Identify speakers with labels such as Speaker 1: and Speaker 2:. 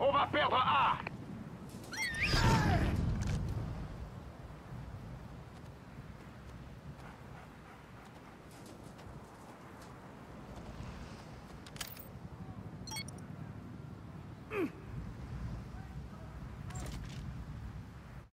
Speaker 1: On va A.